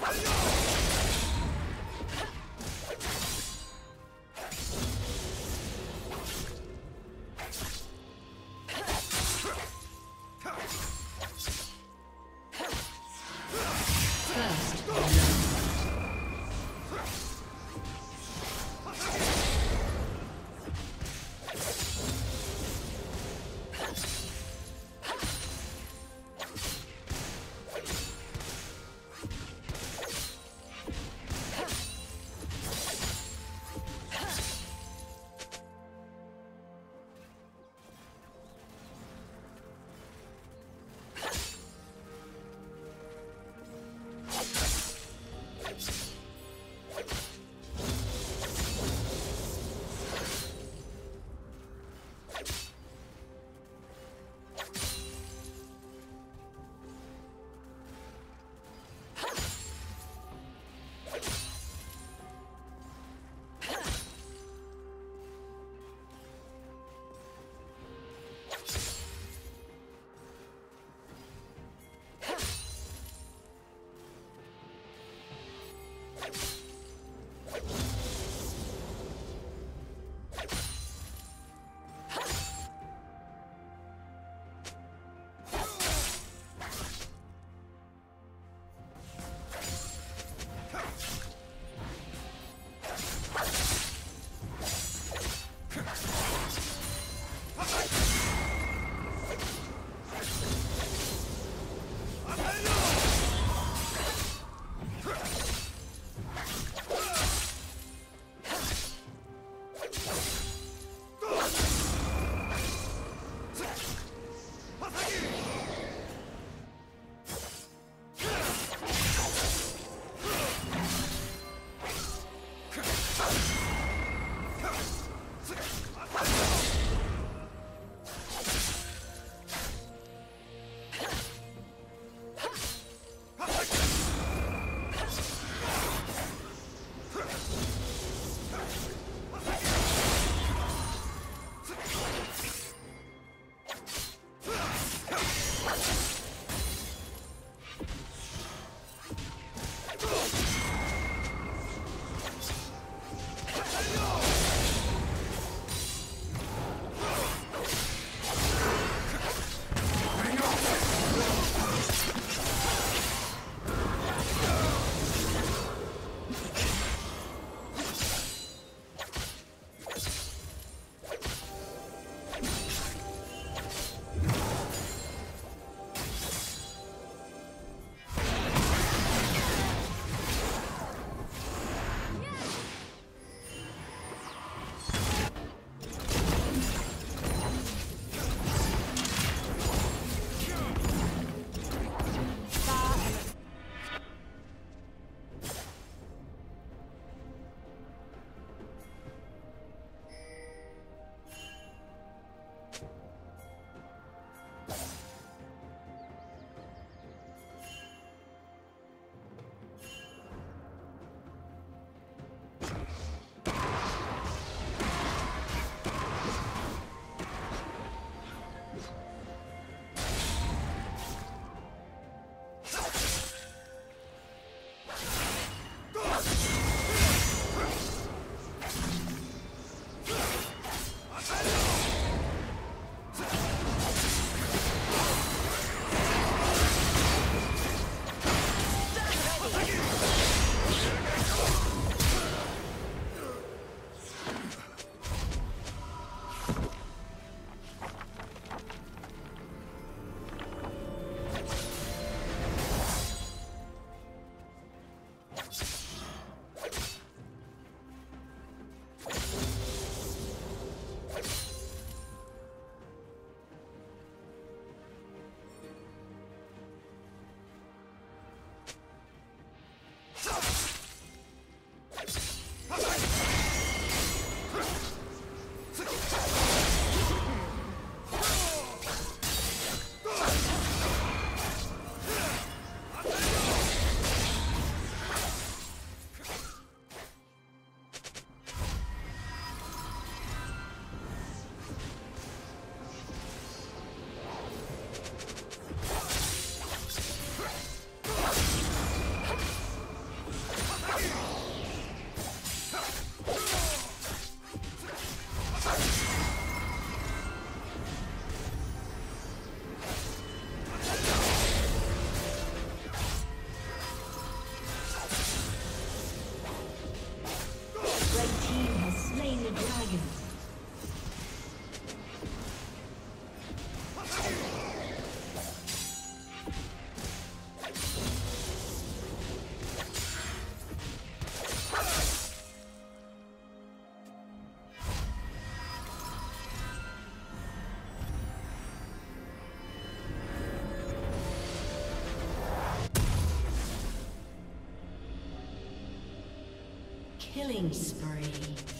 I'll Killing spree.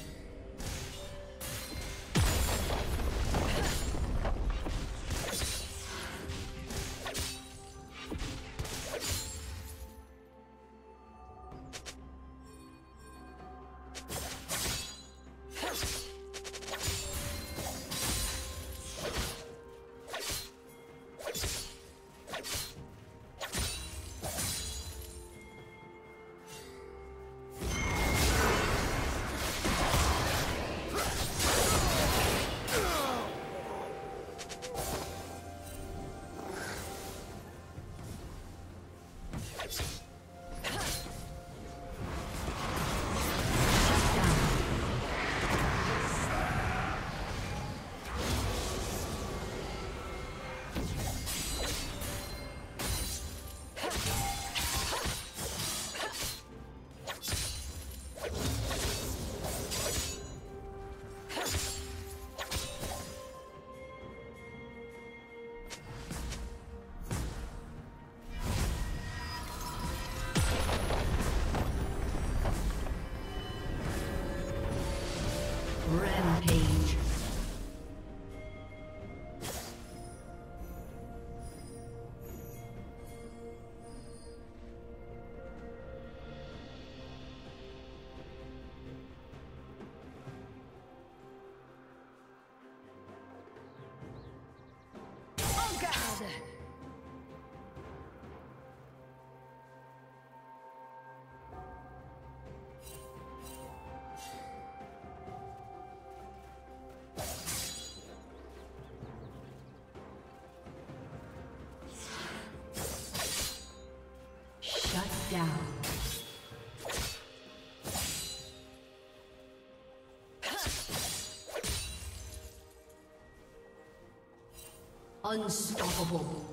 Down. Unstoppable.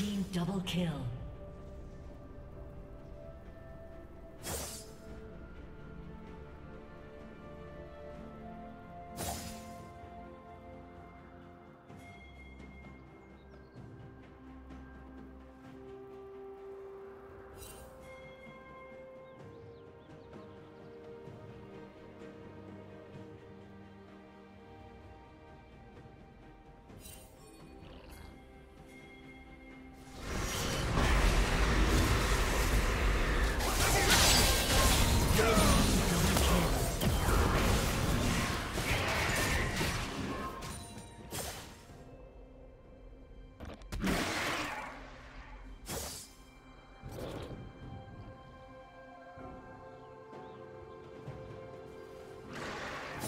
Team double kill.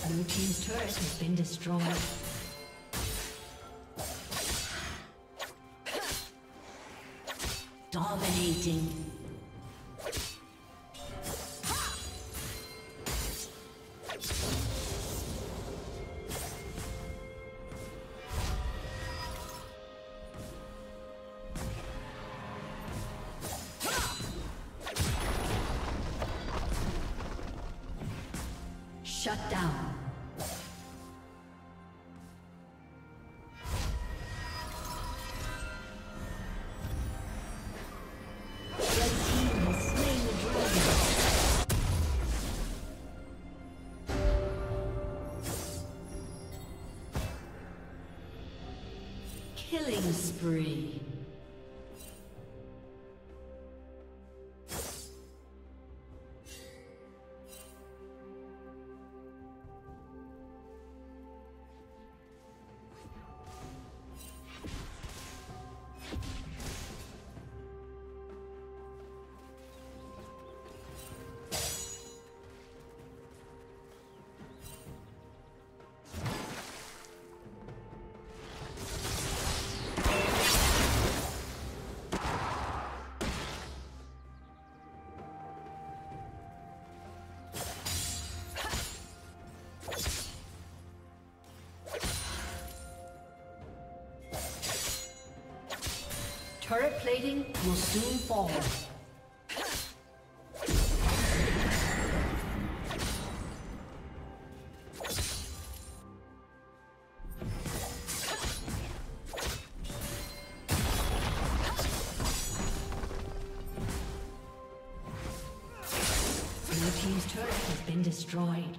Blue team's turret has been destroyed. Dominating. Shut down. Killing spree. Plating will soon fall. Blue Team's turret has been destroyed.